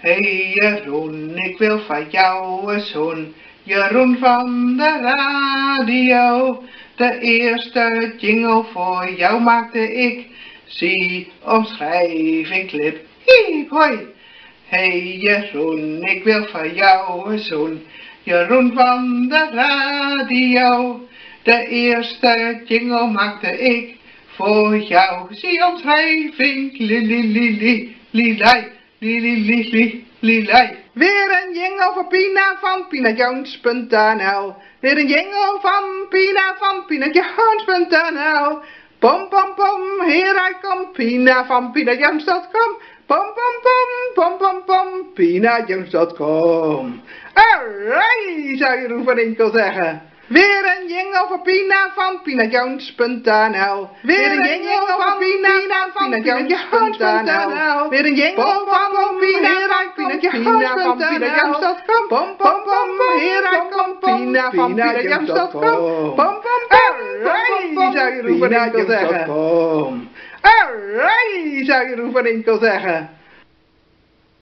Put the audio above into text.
Hey Jeroen, ik wil van jou een zoen. Jeroen van de radio. De eerste jingle voor jou maakte ik. Zie omschrijving clip. Hiep hoi. Hey Jeroen, ik wil van jou een zoen. Jeroen van de radio. De eerste jingle maakte ik voor jou. Zie omschrijving, li li li li li li li li li li. Weer een jingle voor Pina van PinaJones.nl. Weer een jingle van Pina van PinaJones.nl. Pom pom pom, hier I come, Pina van PinaJones.com. Pom pom pom, pom pom pom, PinaJones.com. Alright, zou Jeroen van Inkel zeggen. Weer een jingle voor Pina van PinaJones.nl. Weer een jingle van Pina van PinaJones.nl. Weer een jingle van Pina, Pina, Pina, Pina, Pina, Pina, Pina, Pina, Pina, Pina, Pina, Pina, Pina, Pina, Pina, Jamstad, Pam, Pam, Pam, Array, zou je roepen Pina, zeggen. Pina, Pina, je roepen Pina, zeggen.